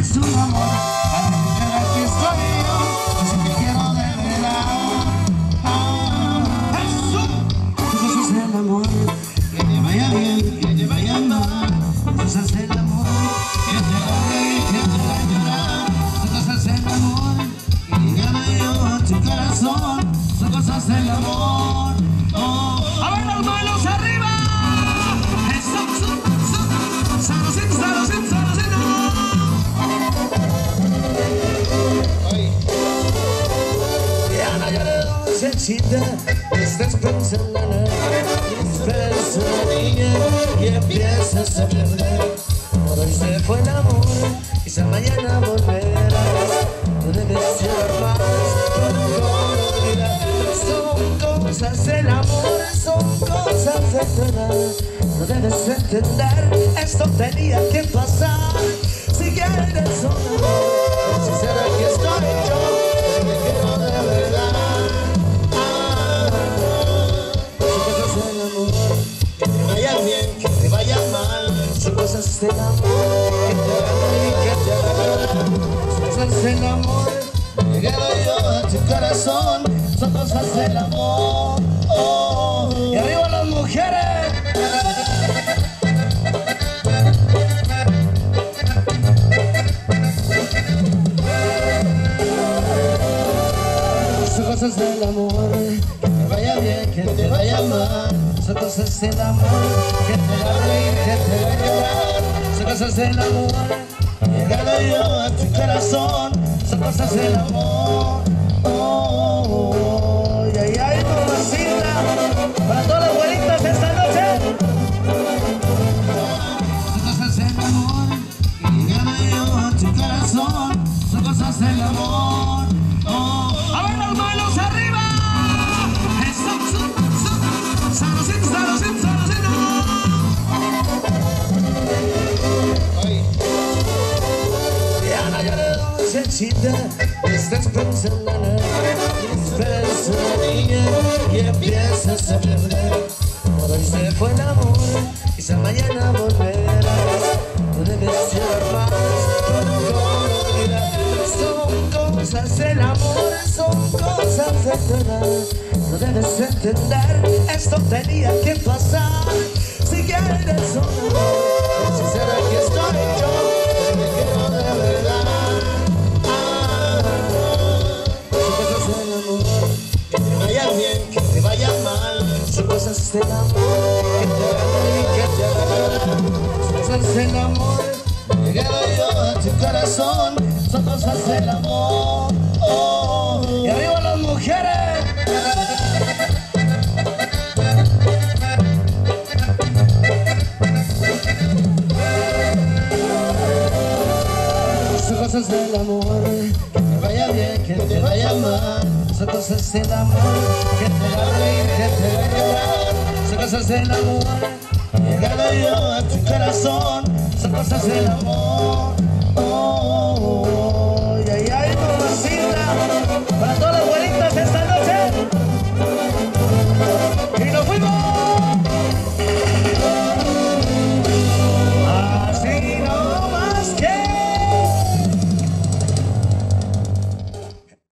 un amor, que aquí estoy yo, si te quiero de verdad. Ah, amor, que vaya bien, que te vaya mal. Amor, que que amor, que a tu corazón. Amor. Oh. A ver arriba. Su, su. Estás pensando en él, esperas una niña y empiezas a perder. Por hoy se fue el amor, quizá mañana volverás. No debes más. Son cosas del amor, son cosas de. No debes entender, esto tenía que pasar. Si quieres cosas del amor, que te que te. Son cosas del amor, llegado yo a tu corazón. Son cosas del amor. Oh, y arriba las mujeres. Cosas del amor, que te vaya bien, que te vaya mal. Son cosas del amor, que te haga reír, que te haga llorar. Son cosas del amor, llegado yo a tu corazón. Son cosas del amor. Oh, oh, oh. Y ahí hay mamacita, para todas las abuelitas esta noche. Son cosas del amor, llegado yo a tu corazón. Son cosas del amor. Pensando en él, esperas una niña y empiezas a perder. Por hoy se fue el amor, quizá mañana volverás. No debes ser más. Son cosas del amor, son cosas de tu edad. No debes entender, esto tenía que pasar. Si quieres un amor, sincero aquí estoy yo, que te vaya mal. Son cosas del amor, que te que te. Son cosas del amor, llegado yo a tu corazón. Son cosas del amor. Oh, y arriba las mujeres. Son cosas del amor, vaya bien, que te vaya mal. Son cosas del amor, que te haga reír, que te haga llorar. Son cosas del amor, llegado yo a tu corazón. Son cosas del amor.